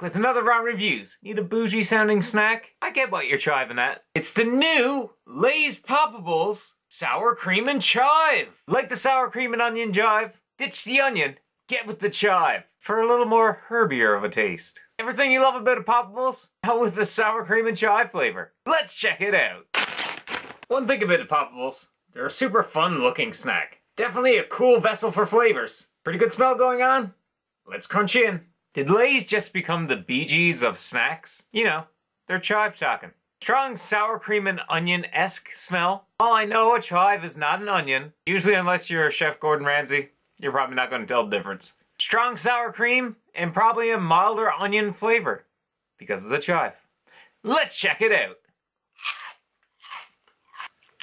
with another round of reviews. Need a bougie sounding snack? I get what you're chiving at. It's the new Lay's Poppables Sour Cream and Chive. Like the sour cream and onion jive? Ditch the onion, get with the chive for a little more herbier of a taste. Everything you love about Poppables, now with the sour cream and chive flavor. Let's check it out. One thing about the Poppables, they're a super fun looking snack. Definitely a cool vessel for flavors. Pretty good smell going on? Let's crunch in. Did Lay's just become the Bee Gees of snacks? You know, they're chive talking. Strong sour cream and onion-esque smell. All I know, a chive is not an onion. Usually unless you're Chef Gordon Ramsay, you're probably not to tell the difference. Strong sour cream and probably a milder onion flavor because of the chive. Let's check it out.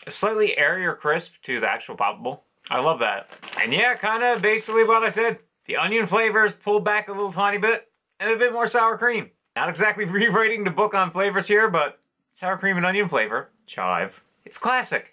A slightly airier crisp to the actual poppable. I love that. And yeah, kind of basically what I said. The onion flavor is pulled back a little tiny bit and a bit more sour cream. Not exactly rewriting the book on flavors here, but sour cream and onion flavor, chive. It's classic.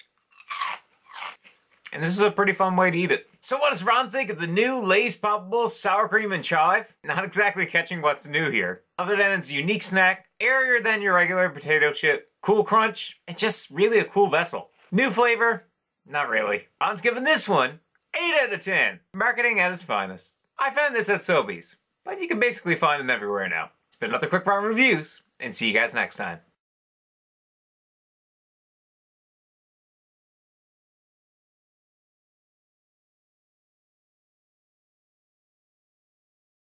And this is a pretty fun way to eat it. So what does Ron think of the new Lay's Poppables Sour Cream and Chive? Not exactly catching what's new here. Other than its a unique snack, airier than your regular potato chip, cool crunch, and just really a cool vessel. New flavor? Not really. Ron's giving this one 8 out of 10. Marketing at its finest. I found this at Sobeys, but you can basically find them everywhere now. It's been another quick round of reviews, and see you guys next time.